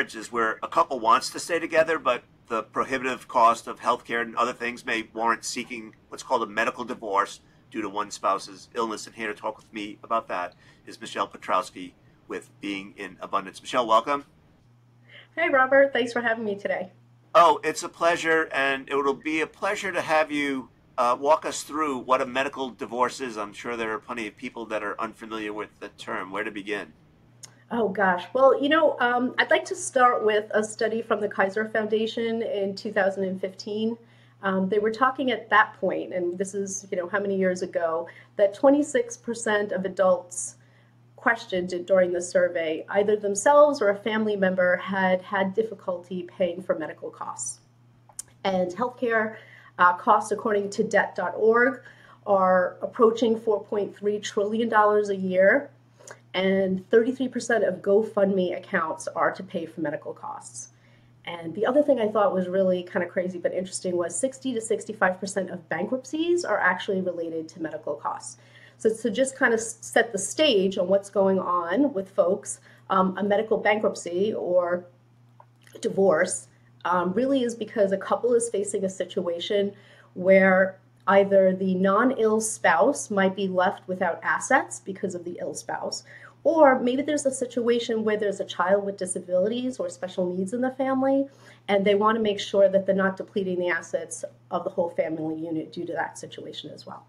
marriages where a couple wants to stay together, but the prohibitive cost of healthcare and other things may warrant seeking what's called a medical divorce due to one spouse's illness. And here to talk with me about that is Michelle Petrowski with Being in Abundance. Michelle, welcome. Hey, Robert. Thanks for having me today. Oh, it's a pleasure, and it will be a pleasure to have you uh, walk us through what a medical divorce is. I'm sure there are plenty of people that are unfamiliar with the term. Where to begin? Oh gosh. Well, you know, um, I'd like to start with a study from the Kaiser Foundation in 2015. Um, they were talking at that point, and this is, you know, how many years ago, that 26% of adults questioned during the survey, either themselves or a family member had had difficulty paying for medical costs. And healthcare uh, costs, according to debt.org, are approaching $4.3 trillion a year and 33% of GoFundMe accounts are to pay for medical costs. And the other thing I thought was really kind of crazy but interesting was 60 to 65% of bankruptcies are actually related to medical costs. So to just kind of set the stage on what's going on with folks, um, a medical bankruptcy or divorce um, really is because a couple is facing a situation where either the non ill spouse might be left without assets because of the ill spouse, or maybe there's a situation where there's a child with disabilities or special needs in the family, and they want to make sure that they're not depleting the assets of the whole family unit due to that situation as well.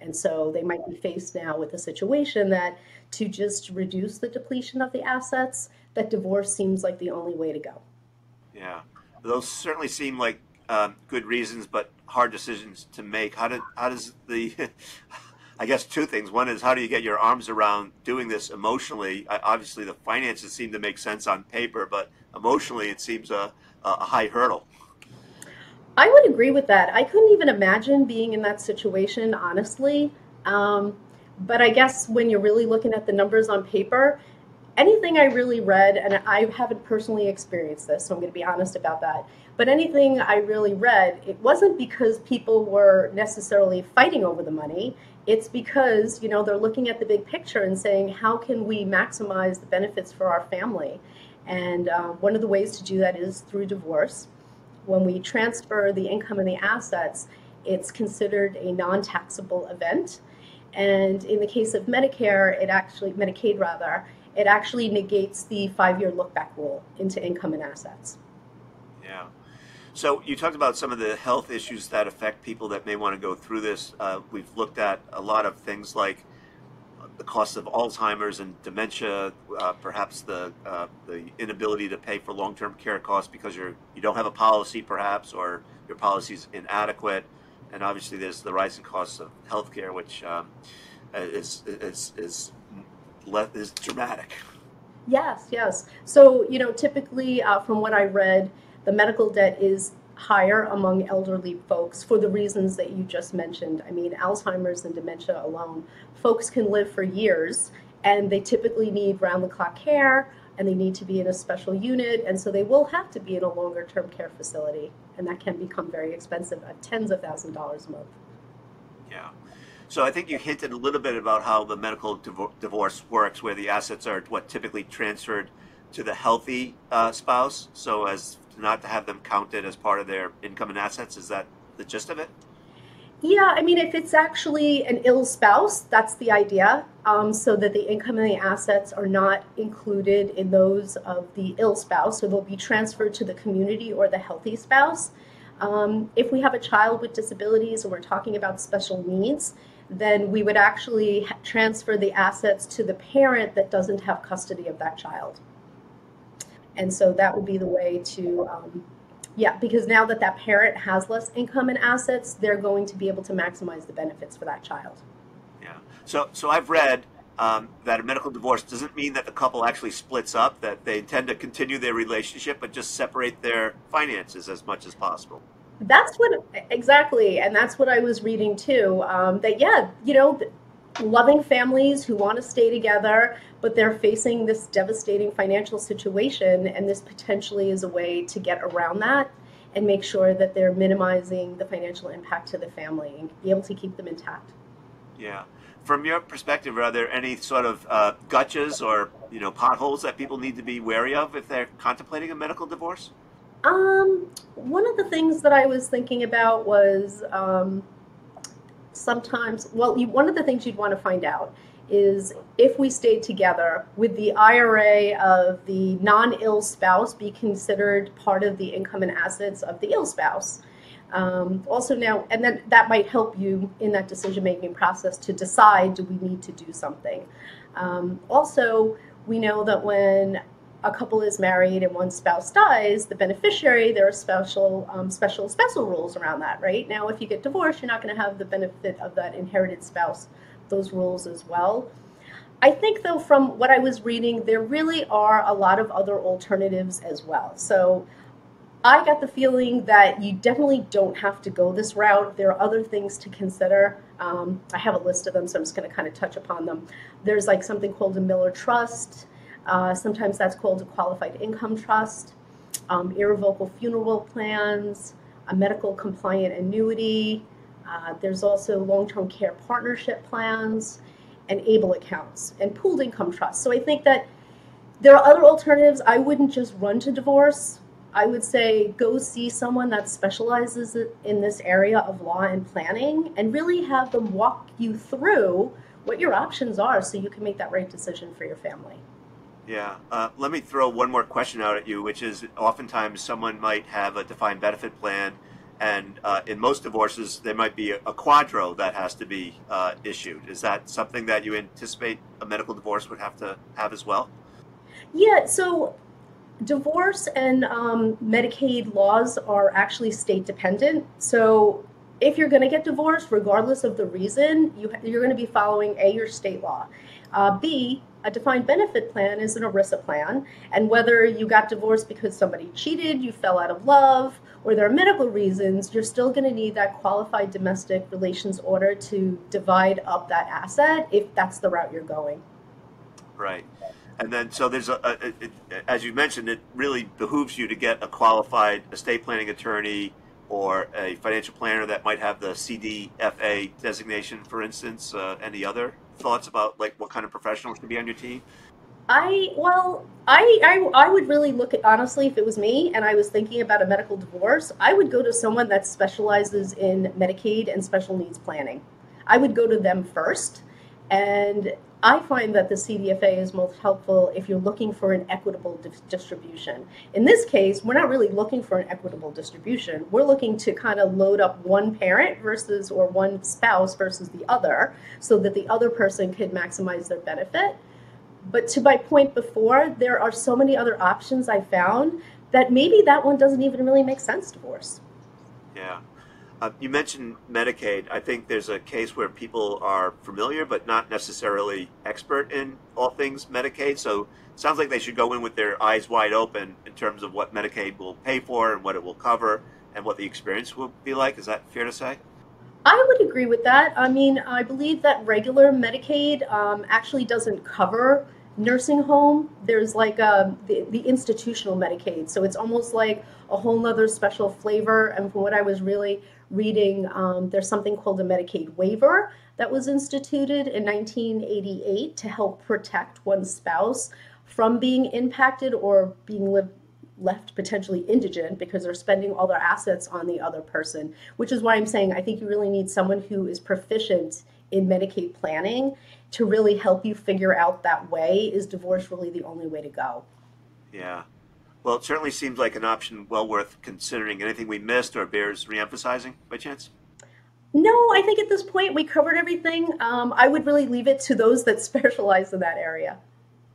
And so they might be faced now with a situation that to just reduce the depletion of the assets, that divorce seems like the only way to go. Yeah, those certainly seem like um, good reasons, but hard decisions to make. How did how does the I guess two things. One is how do you get your arms around doing this emotionally? Obviously, the finances seem to make sense on paper, but emotionally, it seems a, a high hurdle. I would agree with that. I couldn't even imagine being in that situation, honestly. Um, but I guess when you're really looking at the numbers on paper, anything I really read, and I haven't personally experienced this, so I'm going to be honest about that. But anything I really read, it wasn't because people were necessarily fighting over the money. It's because, you know, they're looking at the big picture and saying, how can we maximize the benefits for our family? And um, one of the ways to do that is through divorce. When we transfer the income and the assets, it's considered a non taxable event. And in the case of Medicare, it actually, Medicaid rather, it actually negates the five year look back rule into income and assets. Yeah. So you talked about some of the health issues that affect people that may want to go through this. Uh, we've looked at a lot of things like the cost of Alzheimer's and dementia, uh, perhaps the uh, the inability to pay for long term care costs because you're you don't have a policy, perhaps, or your policy is inadequate, and obviously there's the rising costs of healthcare, which um, is is is is dramatic. Yes, yes. So, you know, typically uh, from what I read, the medical debt is higher among elderly folks for the reasons that you just mentioned. I mean, Alzheimer's and dementia alone, folks can live for years and they typically need round the clock care and they need to be in a special unit. And so they will have to be in a longer term care facility. And that can become very expensive at tens of thousands of dollars a month. Yeah. So I think you hinted a little bit about how the medical divorce works, where the assets are what typically transferred to the healthy uh, spouse, so as not to have them counted as part of their income and assets. Is that the gist of it? Yeah, I mean, if it's actually an ill spouse, that's the idea, um, so that the income and the assets are not included in those of the ill spouse, so they'll be transferred to the community or the healthy spouse. Um, if we have a child with disabilities and we're talking about special needs, then we would actually transfer the assets to the parent that doesn't have custody of that child. And so that would be the way to, um, yeah, because now that that parent has less income and assets, they're going to be able to maximize the benefits for that child. Yeah. So, so I've read um, that a medical divorce doesn't mean that the couple actually splits up, that they intend to continue their relationship, but just separate their finances as much as possible. That's what exactly, and that's what I was reading too. Um, that yeah, you know, loving families who want to stay together, but they're facing this devastating financial situation, and this potentially is a way to get around that and make sure that they're minimizing the financial impact to the family and be able to keep them intact. Yeah. from your perspective, are there any sort of uh, gotchas or you know potholes that people need to be wary of if they're contemplating a medical divorce? Um, one of the things that I was thinking about was um, sometimes, well, you, one of the things you'd want to find out is if we stayed together, would the IRA of the non ill spouse be considered part of the income and assets of the ill spouse? Um, also, now, and then that might help you in that decision making process to decide do we need to do something. Um, also, we know that when a couple is married and one spouse dies, the beneficiary, there are special, um, special, special rules around that, right? Now, if you get divorced, you're not going to have the benefit of that inherited spouse, those rules as well. I think, though, from what I was reading, there really are a lot of other alternatives as well. So I got the feeling that you definitely don't have to go this route. There are other things to consider. Um, I have a list of them, so I'm just going to kind of touch upon them. There's like something called a Miller Trust. Uh, sometimes that's called a qualified income trust, um, irrevocable funeral plans, a Medicaid compliant annuity. Uh, there's also long term care partnership plans and ABLE accounts and pooled income trusts. So I think that there are other alternatives. I wouldn't just run to divorce. I would say go see someone that specializes in this area of law and planning and really have them walk you through what your options are so you can make that right decision for your family. Yeah. Uh, let me throw one more question out at you, which is oftentimes someone might have a defined benefit plan, and uh, in most divorces, there might be a, QDRO that has to be uh, issued. Is that something that you anticipate a medical divorce would have to have as well? Yeah. So divorce and um, Medicaid laws are actually state dependent. So if you're going to get divorced, regardless of the reason, you, you're going to be following A, your state law. Uh, B, a defined benefit plan is an ERISA plan. And whether you got divorced because somebody cheated, you fell out of love, or there are medical reasons, you're still going to need that qualified domestic relations order to divide up that asset if that's the route you're going. Right. And then, so there's a, a it, as you mentioned, it really behooves you to get a qualified estate planning attorney or a financial planner that might have the CDFA designation, for instance. Uh, any other thoughts about like what kind of professionals should be on your team? I well, I, I I would really look at honestly if it was me and I was thinking about a medical divorce, I would go to someone that specializes in Medicaid and special needs planning. I would go to them first and I find that the CDFA is most helpful if you're looking for an equitable di- distribution. In this case, we're not really looking for an equitable distribution. We're looking to kind of load up one parent versus or one spouse versus the other so that the other person could maximize their benefit. But to my point before, there are so many other options I found that maybe that one doesn't even really make sense divorce. Yeah. Uh, you mentioned Medicaid. I think there's a case where people are familiar but not necessarily expert in all things Medicaid. So sounds like they should go in with their eyes wide open in terms of what Medicaid will pay for and what it will cover and what the experience will be like. Is that fair to say? I would agree with that. I mean, I believe that regular Medicaid um, actually doesn't cover nursing home. There's like a, um, the, the institutional Medicaid. So it's almost like a whole nother special flavor. And from what I was really reading, um, there's something called a Medicaid waiver that was instituted in 1988 to help protect one spouse from being impacted or being li- left potentially indigent because they're spending all their assets on the other person, which is why I'm saying I think you really need someone who is proficient in Medicaid planning to really help you figure out that way. Is divorce really the only way to go? Yeah. Well, it certainly seems like an option well worth considering. Anything we missed or bears reemphasizing by chance? No, I think at this point we covered everything. Um, I would really leave it to those that specialize in that area.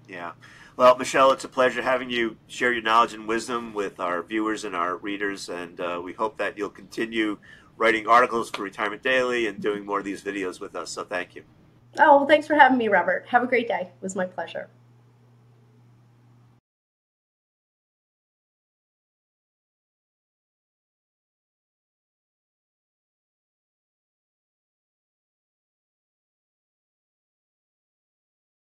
Yeah. Well, Michelle, it's a pleasure having you share your knowledge and wisdom with our viewers and our readers, and uh, we hope that you'll continue writing articles for Retirement Daily and doing more of these videos with us. So thank you. Oh, well, thanks for having me, Robert. Have a great day. It was my pleasure.